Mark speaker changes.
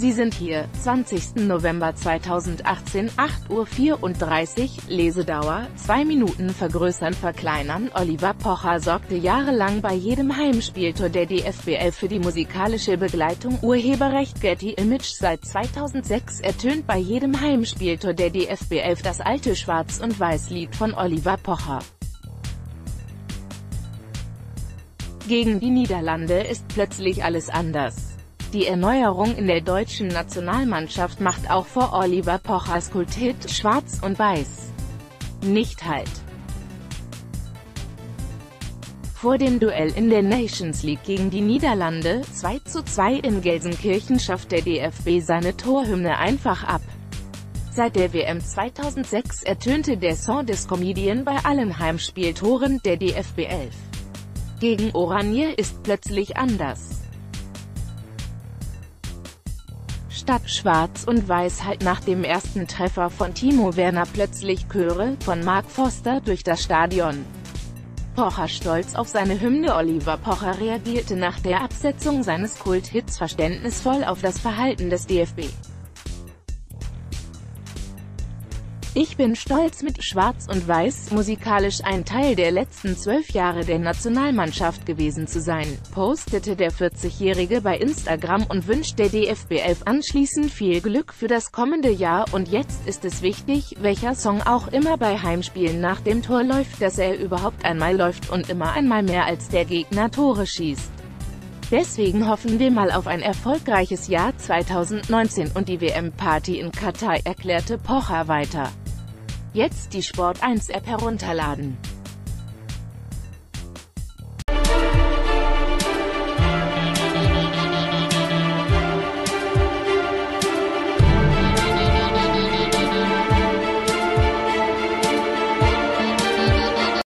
Speaker 1: Sie sind hier, 20. November 2018, 8.34 Uhr, Lesedauer, 2 Minuten vergrößern verkleinern Oliver Pocher sorgte jahrelang bei jedem Heimspieltor der DFBL für die musikalische Begleitung Urheberrecht Getty Image Seit 2006 ertönt bei jedem Heimspieltor der DFBL das alte Schwarz- und Weiß-Lied von Oliver Pocher. Gegen die Niederlande ist plötzlich alles anders. Die Erneuerung in der deutschen Nationalmannschaft macht auch vor Oliver Pochers Kulthit Schwarz und Weiß nicht halt. Vor dem Duell in der Nations League gegen die Niederlande, 2:2 in Gelsenkirchen schafft der DFB seine Torhymne einfach ab. Seit der WM 2006 ertönte der Song des Comedian bei allen Heimspieltoren der DFB 11. Gegen Oranje ist plötzlich anders. Statt Schwarz und Weiß halt nach dem ersten Treffer von Timo Werner plötzlich Chöre von Mark Foster durch das Stadion. Pocher stolz auf seine Hymne Oliver Pocher reagierte nach der Absetzung seines Kulthits verständnisvoll auf das Verhalten des DFB. Ich bin stolz mit Schwarz und Weiß musikalisch ein Teil der letzten zwölf Jahre der Nationalmannschaft gewesen zu sein, postete der 40-Jährige bei Instagram und wünscht der DFB 11 anschließend viel Glück für das kommende Jahr und jetzt ist es wichtig, welcher Song auch immer bei Heimspielen nach dem Tor läuft, dass er überhaupt einmal läuft und immer einmal mehr als der Gegner Tore schießt. Deswegen hoffen wir mal auf ein erfolgreiches Jahr 2019 und die WM-Party in Katar, erklärte Pocher weiter. Jetzt die Sport 1 App herunterladen.